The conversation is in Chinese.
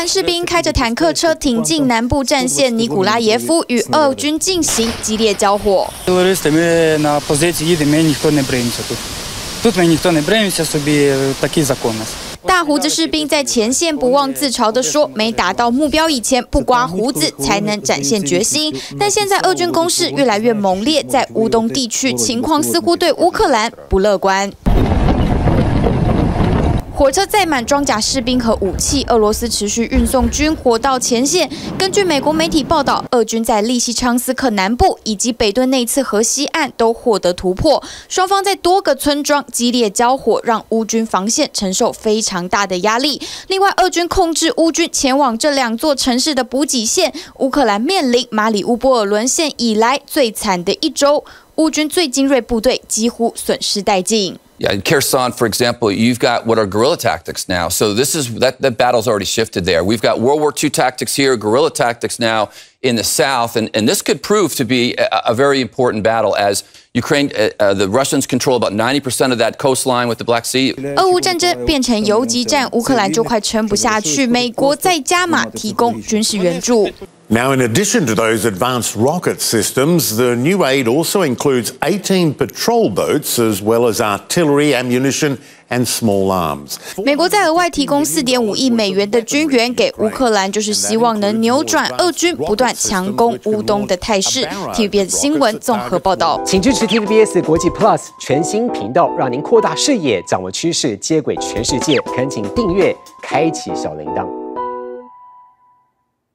兰士兵开着坦克车挺进南部战线尼古拉耶夫，与俄军进行激烈交火。大胡子士兵在前线不忘自嘲地说：“没达到目标以前，不刮胡子才能展现决心。”但现在俄军攻势越来越猛烈，在乌东地区情况似乎对乌克兰不乐观。火车载满装甲士兵和武器，俄罗斯持续运送军火到前线。根据美国媒体报道，俄军在利西昌斯克南部以及北顿内次河西岸都获得突破。双方在多个村庄激烈交火，让乌军防线承受非常大的压力。另外，俄军控制乌军前往这两座城市的补给线。乌克兰面临马里乌波尔沦陷以来最惨的一周，乌军最精锐部队几乎损失殆尽。Yeah, in Kherson, for example, you've got what are guerrilla tactics now. So this is that that battle's already shifted there. We've got World War II tactics here, guerrilla tactics now in the south, and, and this could prove to be a, a very important battle as Ukraine, uh, uh, the Russians control about 90% of that coastline with the Black Sea. 俄乌战争变成游击战，乌克兰就快撑不下去。美国再加码提供军事援助。 Now, in addition to those advanced rocket systems, the new aid also includes 18 patrol boats as well as artillery, ammunition, and small arms. 美国在额外提供4.5亿美元的军援给乌克兰，就是希望能扭转俄军不断强攻乌东的态势。TVBS 新闻综合报道，请支持 TVBS 国际 Plus 全新频道，让您扩大视野，掌握趋势，接轨全世界。恳请订阅，开启小铃铛。